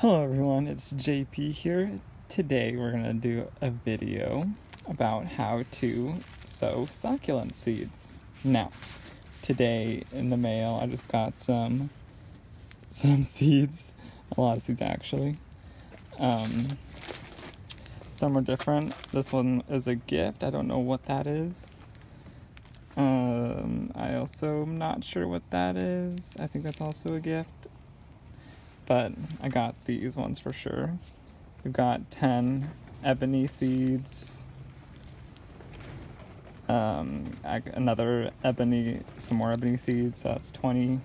Hello everyone, it's JP here. Today we're going to do a video about how to sow succulent seeds. Now, today in the mail I just got some some seeds, a lot of seeds actually. Um, some are different. This one is a gift. I don't know what that is. Um, I also am not sure what that is. I think that's also a gift but I got these ones for sure. We've got 10 ebony seeds, um, another ebony, some more ebony seeds, so that's 20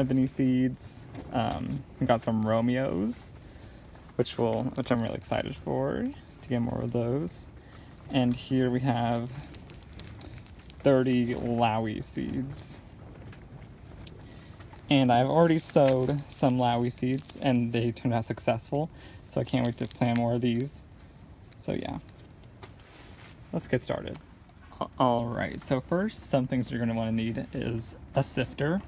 ebony seeds. Um, we got some Romeos, which will, which I'm really excited for to get more of those. And here we have 30 laui seeds. And I've already sowed some laui seeds and they turned out successful. So I can't wait to plant more of these. So yeah, let's get started. All right, so first, some things you're gonna wanna need is a sifter.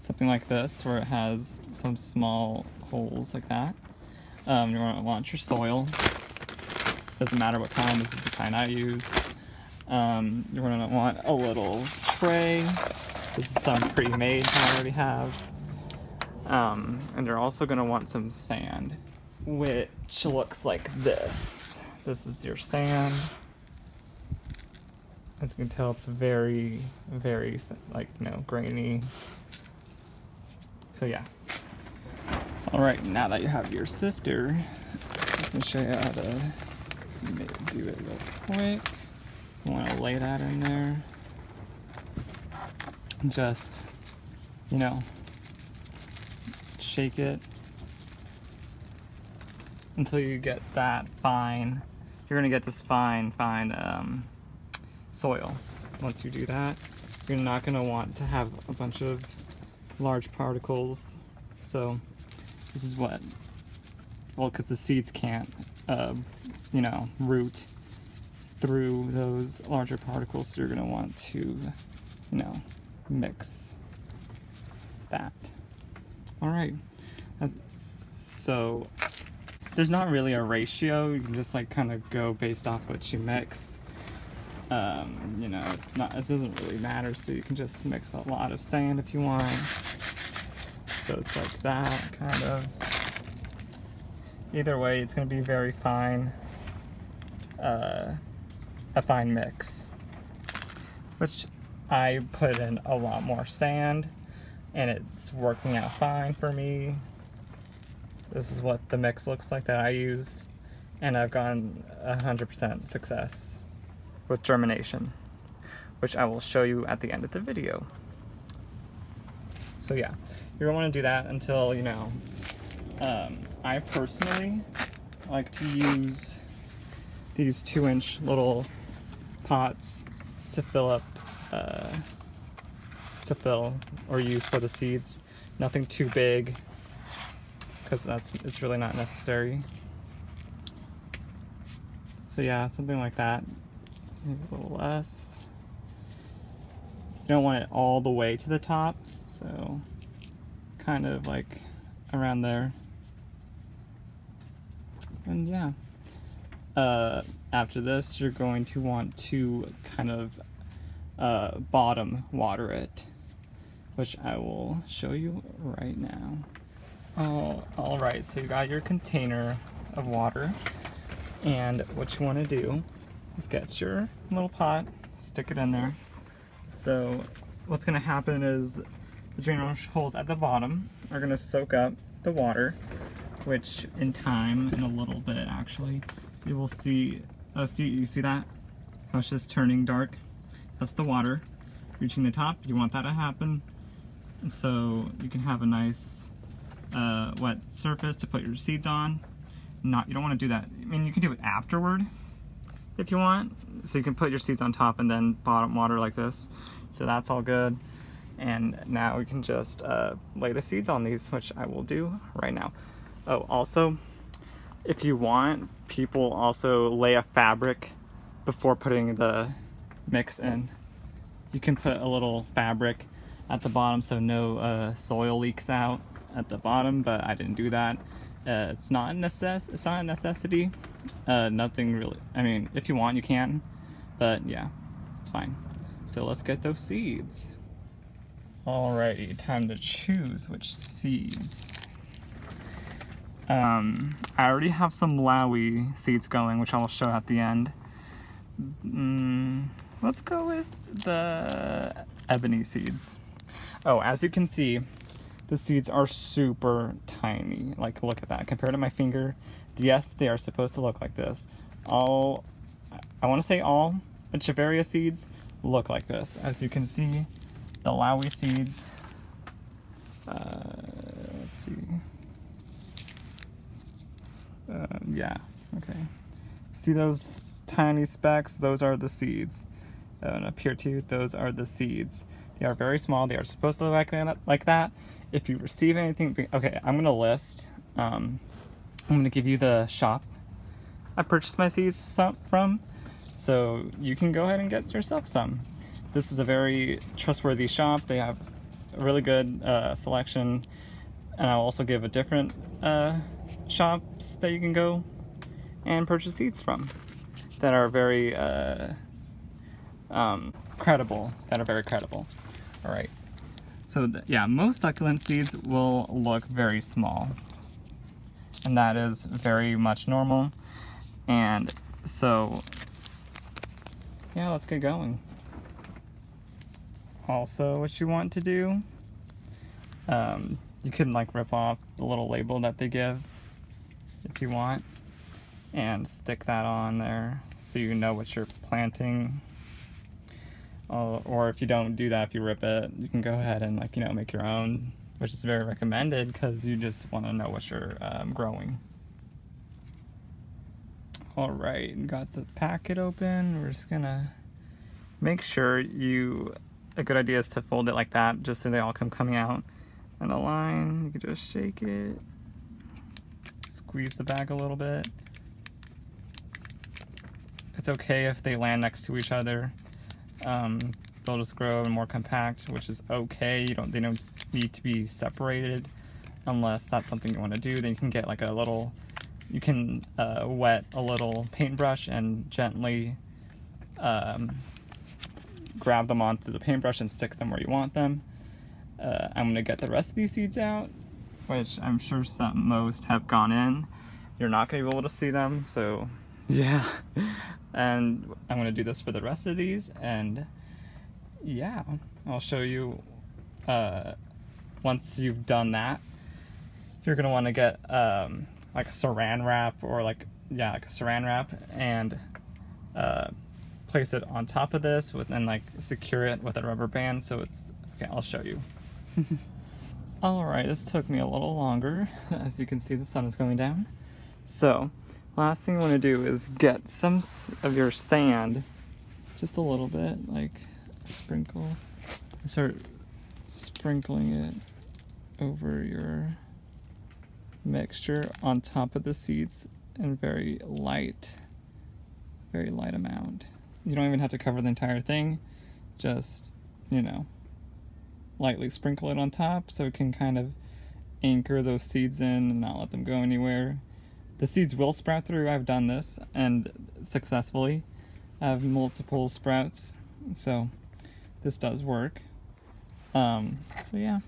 Something like this, where it has some small holes like that. Um, you wanna launch your soil. Doesn't matter what kind, this is the kind I use. Um, you're gonna want a little tray this is some pre-made I already have. Um, and you're also gonna want some sand, which looks like this. This is your sand. As you can tell, it's very, very, like, you know, grainy. So yeah. All right, now that you have your sifter, let me show you how to do it real quick. You wanna lay that in there just, you know, shake it until you get that fine, you're gonna get this fine, fine um, soil. Once you do that, you're not gonna want to have a bunch of large particles. So this is what, well, because the seeds can't, uh, you know, root through those larger particles, so you're gonna want to, you know, mix that. All right, so there's not really a ratio. You can just like kind of go based off what you mix. Um, you know, it's not, it doesn't really matter. So you can just mix a lot of sand if you want. So it's like that kind of. Either way, it's going to be very fine, uh, a fine mix, which I put in a lot more sand and it's working out fine for me. This is what the mix looks like that I used and I've gotten 100% success with germination, which I will show you at the end of the video. So yeah, you're gonna wanna do that until, you know, um, I personally like to use these two inch little pots to fill up uh, to fill or use for the seeds. Nothing too big because that's it's really not necessary. So yeah, something like that. Maybe a little less. You don't want it all the way to the top, so kind of like around there. And yeah. Uh, after this, you're going to want to kind of uh, bottom water it, which I will show you right now. Oh, all right, so you got your container of water, and what you want to do is get your little pot, stick it in there. So what's going to happen is the drainage holes at the bottom are going to soak up the water, which in time, in a little bit actually, you will see, uh, see you see that? How it's just turning dark? That's the water reaching the top. You want that to happen. So you can have a nice uh, wet surface to put your seeds on. Not, you don't want to do that. I mean, you can do it afterward if you want. So you can put your seeds on top and then bottom water like this. So that's all good. And now we can just uh, lay the seeds on these, which I will do right now. Oh, also, if you want, people also lay a fabric before putting the mix in. You can put a little fabric at the bottom so no uh, soil leaks out at the bottom, but I didn't do that. Uh, it's not a necess- it's not a necessity. Uh, nothing really. I mean, if you want, you can, but yeah, it's fine. So let's get those seeds. Alrighty, time to choose which seeds. Um, I already have some laui seeds going, which I will show at the end. Mm, let's go with the ebony seeds. Oh, as you can see, the seeds are super tiny. Like, look at that. Compared to my finger, yes, they are supposed to look like this. All, I want to say all Echeveria seeds look like this. As you can see, the laui seeds, uh, let's see. Uh, yeah, okay. See those tiny specks? Those are the seeds. And up here too, those are the seeds. They are very small. They are supposed to look like that. Like that. If you receive anything, okay, I'm gonna list. Um, I'm gonna give you the shop I purchased my seeds from, so you can go ahead and get yourself some. This is a very trustworthy shop. They have a really good uh, selection, and I'll also give a different uh, shops that you can go and purchase seeds from that are very uh, um, credible. That are very credible. All right. So yeah, most succulent seeds will look very small, and that is very much normal. And so, yeah, let's get going. Also, what you want to do, um, you can like rip off the little label that they give if you want and stick that on there so you know what you're planting uh, or if you don't do that if you rip it you can go ahead and like you know make your own which is very recommended because you just want to know what you're um, growing all right got the packet open we're just gonna make sure you a good idea is to fold it like that just so they all come coming out in a line you can just shake it squeeze the bag a little bit. It's okay if they land next to each other. Um, they'll just grow and more compact, which is okay. You don't they don't need to be separated unless that's something you want to do. Then you can get like a little, you can uh, wet a little paintbrush and gently um, grab them onto the paintbrush and stick them where you want them. Uh, I'm gonna get the rest of these seeds out which I'm sure some most have gone in. You're not gonna be able to see them, so yeah. and I'm gonna do this for the rest of these, and yeah, I'll show you uh, once you've done that. You're gonna want to get um, like a saran wrap or like yeah, like a saran wrap, and uh, place it on top of this, with, and like secure it with a rubber band. So it's okay. I'll show you. Alright, this took me a little longer. As you can see, the sun is going down. So, last thing you want to do is get some of your sand, just a little bit, like sprinkle, start sprinkling it over your mixture on top of the seeds in very light, very light amount. You don't even have to cover the entire thing, just, you know, lightly sprinkle it on top so it can kind of anchor those seeds in and not let them go anywhere. The seeds will sprout through. I've done this and successfully. Have multiple sprouts, so this does work. Um, so yeah.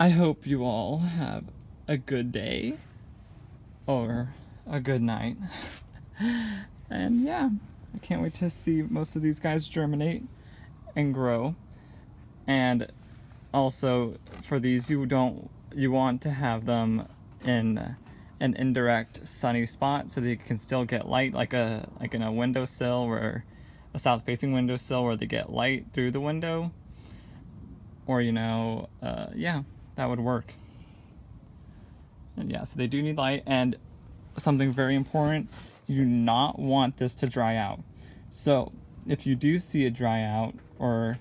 I hope you all have a good day or a good night. and yeah, I can't wait to see most of these guys germinate and grow and also for these you don't you want to have them in an indirect sunny spot so they can still get light like a like in a windowsill or a south facing windowsill where they get light through the window. Or you know uh, yeah that would work. And yeah so they do need light. And something very important you do not want this to dry out. So if you do see it dry out or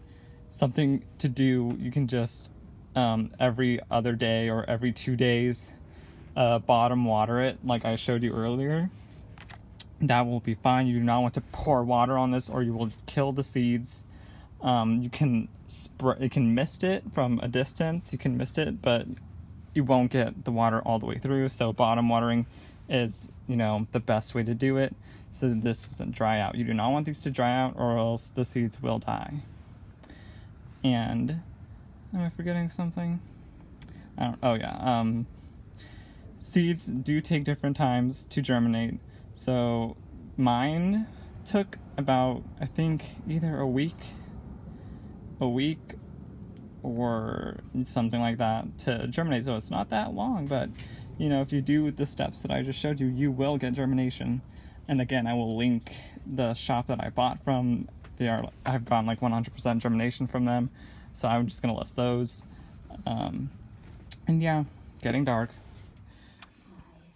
something to do, you can just um, every other day or every two days uh, bottom water it like I showed you earlier. That will be fine. You do not want to pour water on this or you will kill the seeds. Um, you can spray. You can mist it from a distance. You can mist it, but you won't get the water all the way through. So bottom watering is you know the best way to do it, so that this doesn't dry out. You do not want these to dry out, or else the seeds will die. And am I forgetting something? I don't. Oh yeah. Um, seeds do take different times to germinate. So mine took about I think either a week a week or something like that to germinate. So it's not that long, but you know, if you do the steps that I just showed you, you will get germination. And again, I will link the shop that I bought from. They are I've gotten like 100% germination from them, so I'm just gonna list those. Um, and yeah, getting dark.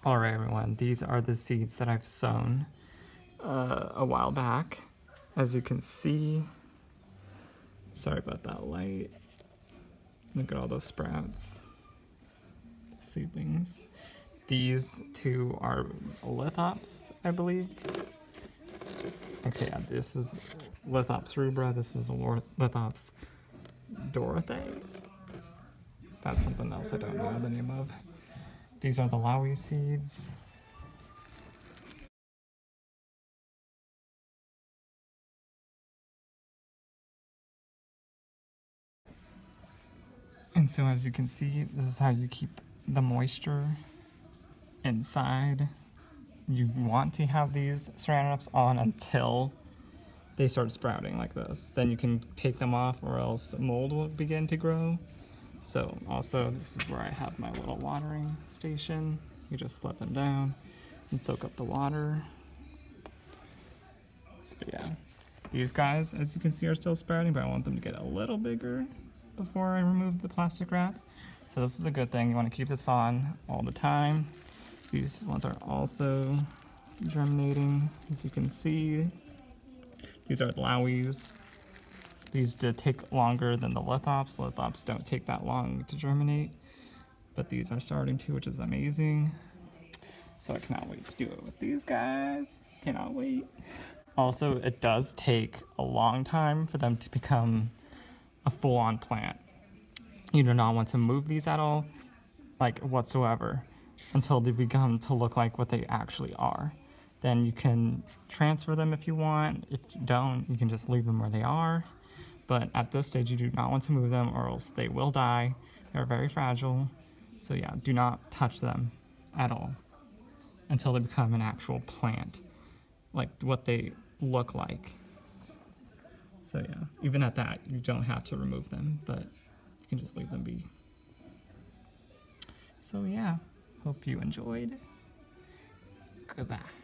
All right, everyone. These are the seeds that I've sown uh, a while back. As you can see, sorry about that light. Look at all those sprouts, seedlings. These two are lithops, I believe. Okay, yeah, this is lithops rubra. This is lithops dorothy. That's something else I don't know the name of. These are the laui seeds. And so as you can see, this is how you keep the moisture inside. You want to have these saran wraps on until they start sprouting like this. Then you can take them off or else mold will begin to grow. So also this is where I have my little watering station. You just let them down and soak up the water. So yeah, these guys, as you can see, are still sprouting, but I want them to get a little bigger before I remove the plastic wrap. So this is a good thing. You want to keep this on all the time. These ones are also germinating, as you can see. These are lauis. These did take longer than the lithops. Lithops don't take that long to germinate, but these are starting to, which is amazing. So I cannot wait to do it with these guys. Cannot wait. Also, it does take a long time for them to become a full-on plant. You do not want to move these at all, like whatsoever, until they become to look like what they actually are. Then you can transfer them if you want. If you don't, you can just leave them where they are. But at this stage, you do not want to move them or else they will die. They're very fragile. So yeah, do not touch them at all until they become an actual plant, like what they look like. So yeah, even at that, you don't have to remove them, but you can just leave them be. So yeah, hope you enjoyed. Goodbye.